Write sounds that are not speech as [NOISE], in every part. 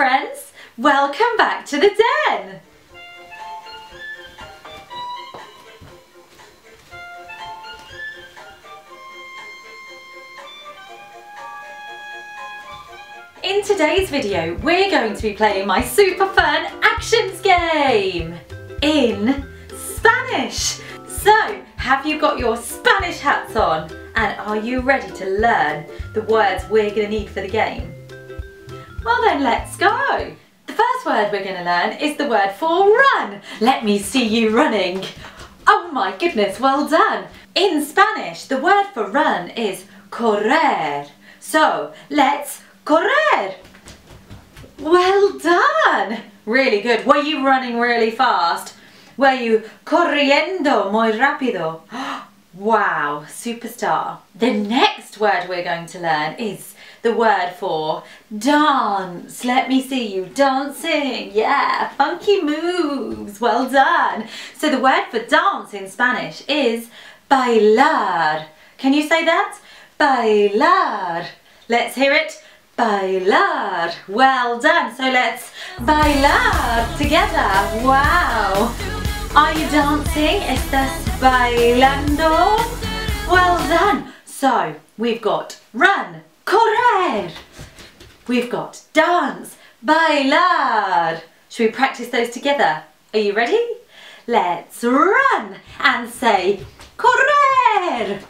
friends, welcome back to the den. In today's video, we're going to be playing my super fun actions game in Spanish. So, have you got your Spanish hats on? And are you ready to learn the words we're going to need for the game? Well then, let's go. The first word we're going to learn is the word for run. Let me see you running. Oh my goodness, well done. In Spanish, the word for run is correr. So, let's correr. Well done. Really good. Were you running really fast? Were you corriendo muy rápido? [GASPS] Wow, superstar. The next word we're going to learn is the word for dance. Let me see you dancing. Yeah, funky moves. Well done. So the word for dance in Spanish is bailar. Can you say that? Bailar. Let's hear it. Bailar. Well done. So let's bailar together. Wow. Are you dancing? ¿Estás bailando? Well done. So, we've got run, correr. We've got dance, bailar. Should we practice those together? Are you ready? Let's run and say correr.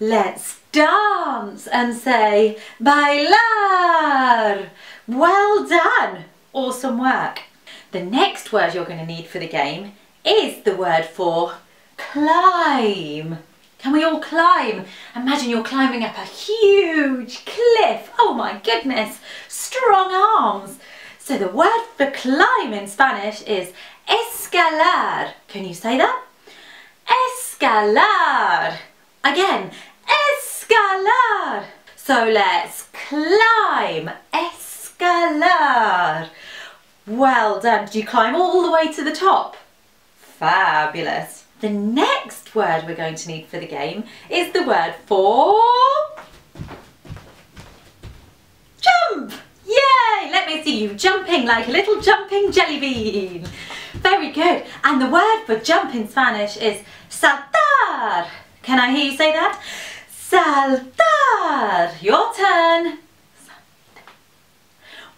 Let's dance and say bailar. Well done. Awesome work. The next word you're going to need for the game is the word for climb. Can we all climb? Imagine you're climbing up a huge cliff. Oh my goodness, strong arms. So the word for climb in Spanish is escalar. Can you say that? Escalar. Again, escalar. So let's climb, escalar. Well done. Did you climb all the way to the top? Fabulous. The next word we're going to need for the game is the word for jump. Yay! Let me see you jumping like a little jumping jelly bean. Very good. And the word for jump in Spanish is saltar. Can I hear you say that? Saltar. Your turn.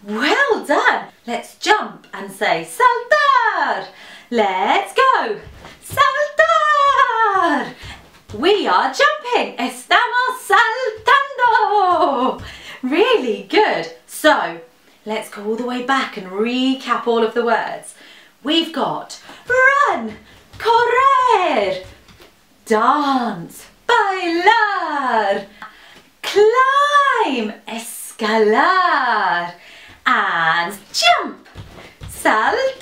Well done. Let's jump and say saltar. Let's go. Saltar. We are jumping. Estamos saltando. Really good. So, let's go all the way back and recap all of the words. We've got run, correr, dance, bailar, climb, escalar, and jump, saltar.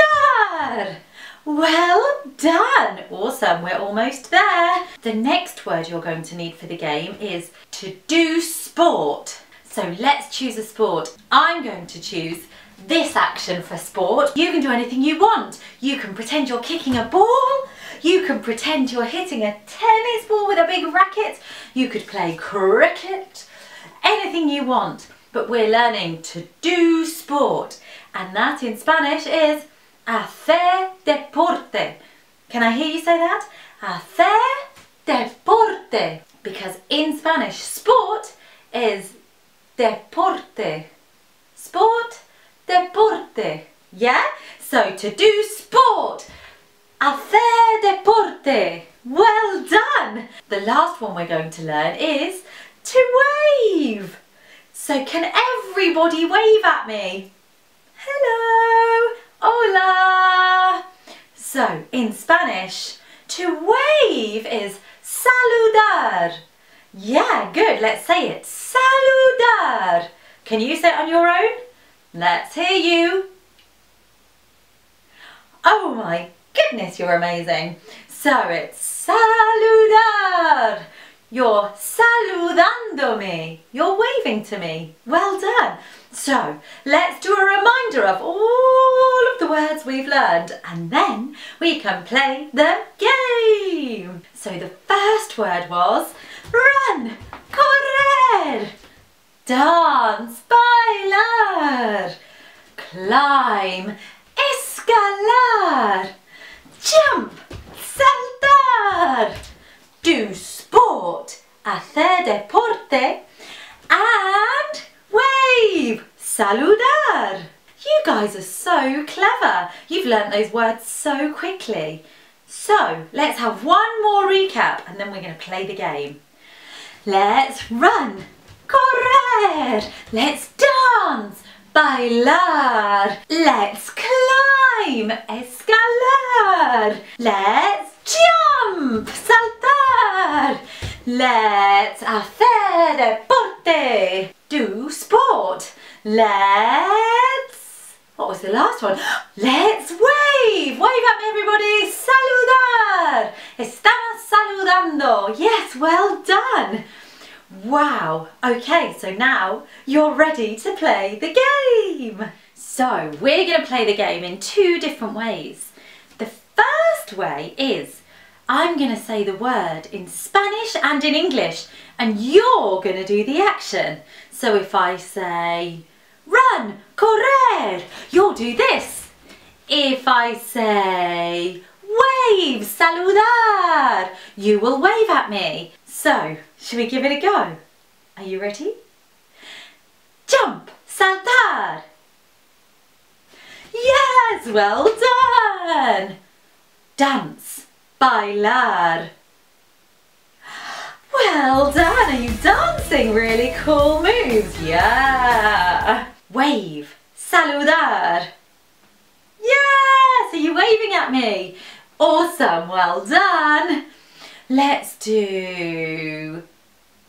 Well done! Awesome, we're almost there. The next word you're going to need for the game is to do sport. So let's choose a sport. I'm going to choose this action for sport. You can do anything you want. You can pretend you're kicking a ball. You can pretend you're hitting a tennis ball with a big racket. You could play cricket. Anything you want. But we're learning to do sport. And that in Spanish is hacer deporte. Can I hear you say that? Hacer deporte. Because in Spanish, sport is deporte. Sport, deporte. Yeah? So to do sport, hacer deporte. Well done. The last one we're going to learn is to wave. So can everybody wave at me? Hello. So, in Spanish, to wave is saludar. Yeah, good. Let's say it. Saludar. Can you say it on your own? Let's hear you. Oh my goodness, you're amazing. So it's saludar. You're saludándome. You're to me. Well done. So let's do a reminder of all of the words we've learned and then we can play the game. So the first word was run, correr, dance, bailar, climb, escalar, jump, saltar, do sport, hacer deporte, and wave, saludar. You guys are so clever. You've learnt those words so quickly. So let's have one more recap and then we're going to play the game. Let's run, correr, let's dance, bailar, let's climb, escalar, let's jump, saltar, let's hacer deporte, do sport, let's what was the last one? [GASPS] Let's wave! Wave at me everybody! Saludar! Estamos saludando! Yes, well done! Wow! Okay, so now you're ready to play the game! So, we're going to play the game in two different ways. The first way is I'm going to say the word in Spanish and in English and you're going to do the action. So if I say run, correr, you'll do this. If I say wave, saludar, you will wave at me. So, should we give it a go? Are you ready? Jump, saltar. Yes, well done. Dance, bailar. Well done, are you dancing? Really cool moves, yeah. Wave, saludar. Yes, are you waving at me? Awesome, well done. Let's do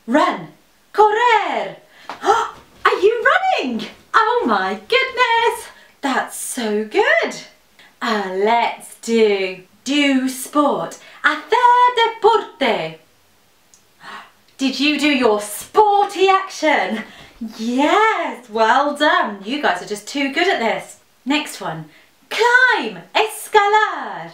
run, correr. [GASPS] Are you running? Oh my goodness, that's so good. Uh, let's do do sport, hacer deporte. Did you do your sporty action? Yes, well done. You guys are just too good at this. Next one, climb, escalar.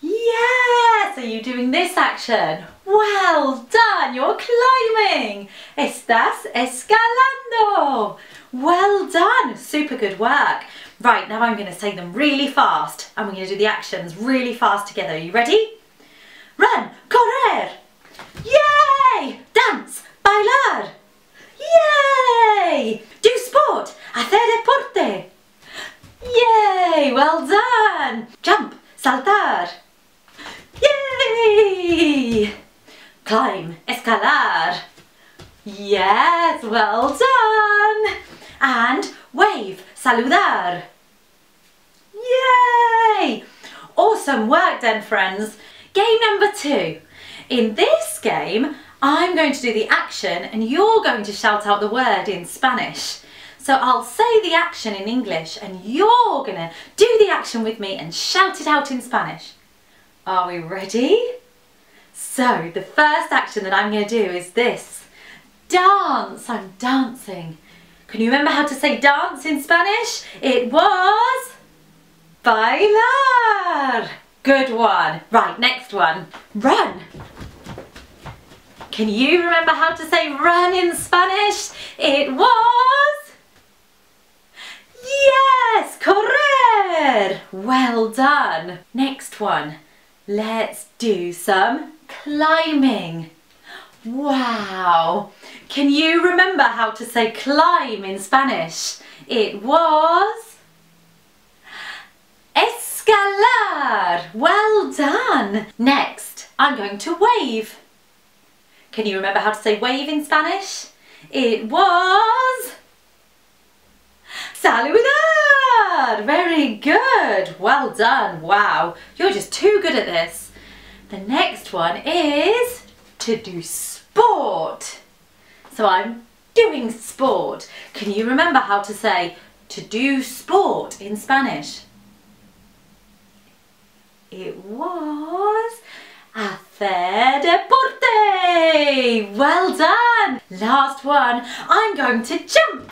Yes, are you doing this action? Well done, you're climbing. Estás escalando. Well done, super good work. Right, now I'm going to say them really fast and we're going to do the actions really fast together. Are you ready? Run, correr. Yay! Dance, bailar. Yay! Do sport, hacer deporte. Yay! Well done. Jump, saltar. Yay! Climb, escalar. Yes, well done. And wave, saludar. Yay! Awesome work then, friends. Game number two. In this game, I'm going to do the action and you're going to shout out the word in Spanish. So I'll say the action in English and you're going to do the action with me and shout it out in Spanish. Are we ready? So the first action that I'm going to do is this. Dance. I'm dancing. Can you remember how to say dance in Spanish? It was bailar. Good one. Right, next one. Run. Can you remember how to say run in Spanish? It was... Yes, correr. Well done. Next one. Let's do some climbing. Wow. Can you remember how to say climb in Spanish? It was... Escalar. Well done. Next, I'm going to wave. Can you remember how to say wave in Spanish? It was... Saludar! Very good. Well done. Wow. You're just too good at this. The next one is to do sport. So I'm doing sport. Can you remember how to say to do sport in Spanish? It was hacer deporte. Well done. Last one. I'm going to jump.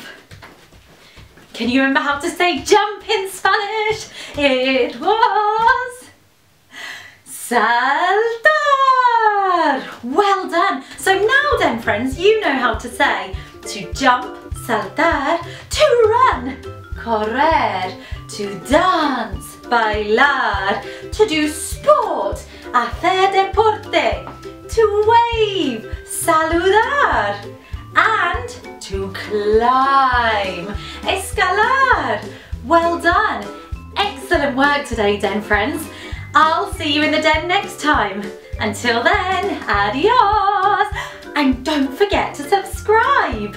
Can you remember how to say jump in Spanish? It was saltar. Well done. So now then, friends, you know how to say to jump, saltar, to run, correr, to dance, bailar, to do sport, hacer deporte, to wave, saludar, and to climb, escalar. Well done. Excellent work today, Den friends. I'll see you in the den next time. Until then, adios! And don't forget to subscribe.